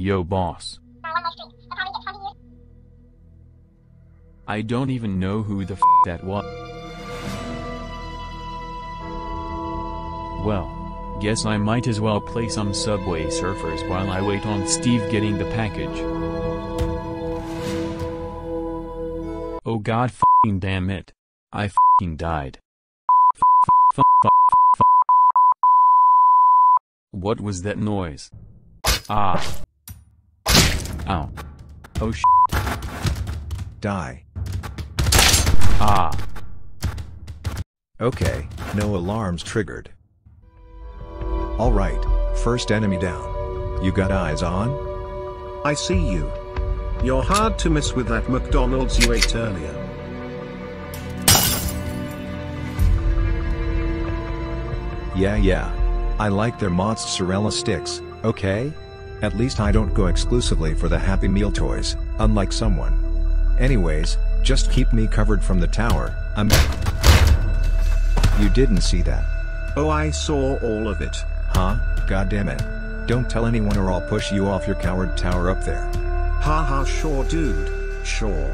Yo boss. I don't even know who the f that was. Well, guess I might as well play some Subway Surfers while I wait on Steve getting the package. Oh god f***ing damn it. I f***ing died. What was that noise? Ah. Ow. Oh sh. Die. Ah. Okay, no alarms triggered. Alright, first enemy down. You got eyes on? I see you. You're hard to miss with that McDonald's you ate earlier. Yeah yeah. I like their mozzarella sticks, okay? At least I don't go exclusively for the Happy Meal toys, unlike someone. Anyways, just keep me covered from the tower, I'm- You didn't see that, Oh, I saw all of it. huh? God damn it. Don't tell anyone or I'll push you off your coward tower up there. Haha, sure, dude. Sure.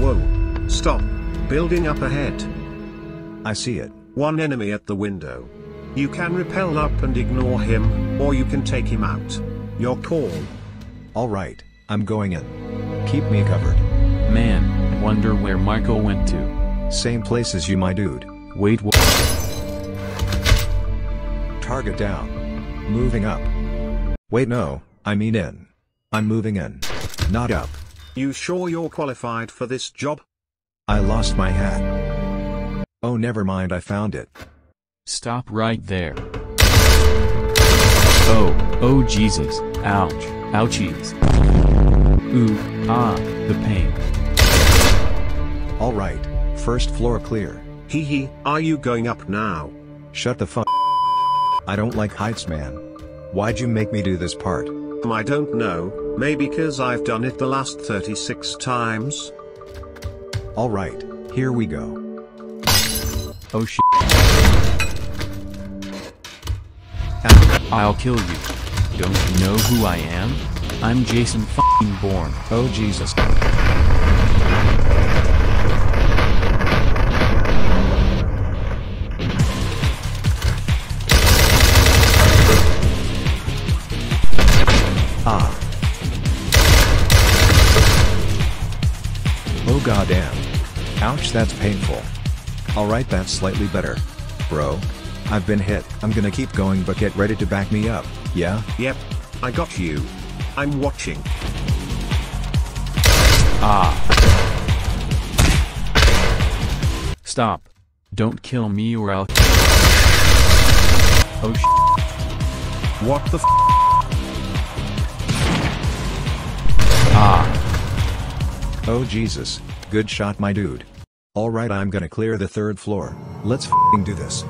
Whoa. Stop. Building up ahead. I see it. One enemy at the window. You can repel up and ignore him, or you can take him out. Your call. Alright, I'm going in. Keep me covered. Man, wonder where Michael went to. Same place as you my dude. Wait what? Target down. Moving up. Wait no, I mean in. I'm moving in. Not up. You sure you're qualified for this job? I lost my hat. Oh never mind I found it. Stop right there. Oh, oh Jesus, ouch, ouchies. Ooh, ah, the pain. Alright, first floor clear. Hee hee, are you going up now? Shut the fuck. I don't like heights man. Why'd you make me do this part? Um, I don't know, maybe cause I've done it the last 36 times? Alright, here we go. Oh shit. I'll kill you. Don't you know who I am? I'm Jason f***ing Bourne. Oh Jesus. Ah. Oh goddamn. Ouch that's painful. Alright that's slightly better. Bro. I've been hit. I'm gonna keep going but get ready to back me up, yeah? Yep. I got you. I'm watching. Ah. Stop. Don't kill me or I'll. Oh sh. What the f- Ah. Oh Jesus, good shot my dude. Alright I'm gonna clear the third floor, let's f***ing do this.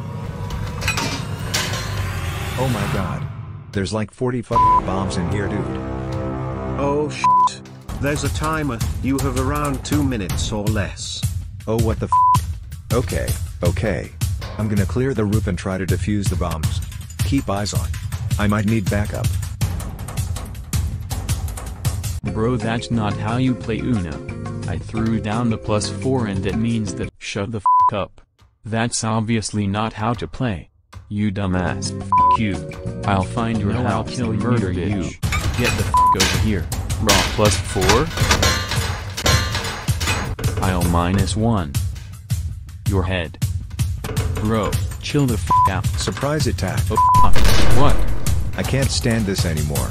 Oh my god. There's like 40 fucking bombs in here dude. Oh shit. There's a timer, you have around 2 minutes or less. Oh what the f***. Okay, okay. I'm gonna clear the roof and try to defuse the bombs. Keep eyes on. I might need backup. Bro, that's not how you play Uno. I threw down the plus 4 and it means that shut the f up. That's obviously not how to play. You dumbass. F you. I'll find your No, house I'll kill and murder bitch. you. Get the f over here. Raw plus 4? I'll minus 1. Your head. Bro, chill the f out. Surprise attack. Oh, fuck. What? I can't stand this anymore.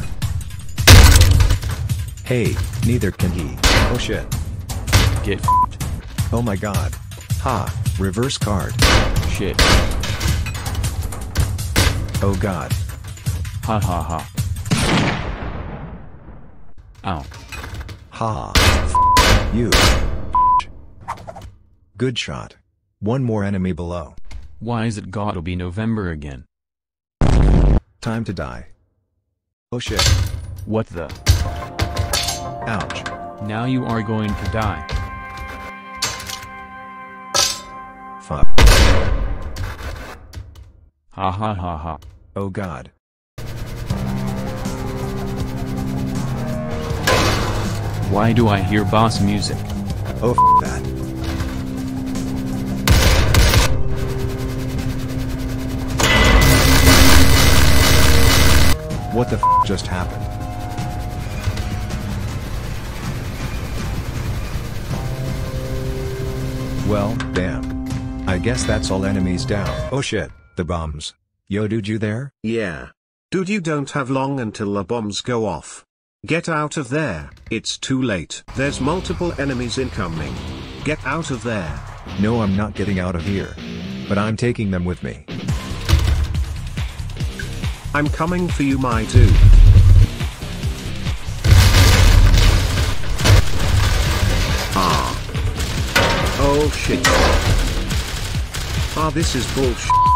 Hey, neither can he. Oh shit. Get f***ed. Oh my god. Ha, reverse card. Shit. Oh god. Ha ha ha. Ow. Ha. You. Good shot. One more enemy below. Why is it gotta be November again? Time to die. Oh shit. What the? Ouch. Now you are going to die. Fuck. Ha ha ha ha. Oh god. Why do I hear boss music? Oh f that. What the f just happened? Well, damn. I guess that's all enemies down. Oh shit, the bombs. Yo dude you there? Yeah. Dude you don't have long until the bombs go off. Get out of there, it's too late. There's multiple enemies incoming. Get out of there. No I'm not getting out of here. But I'm taking them with me. I'm coming for you my dude. Ah. Oh shit. Ah this is bullshit.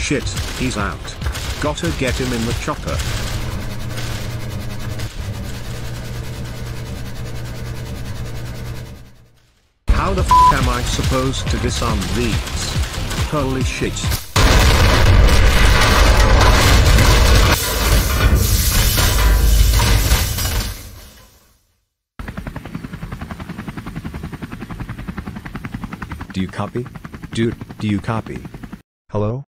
Shit, he's out. Gotta get him in the chopper. How the f am I supposed to disarm these? Holy shit. Do you copy? Dude, do you copy? Hello? Hello?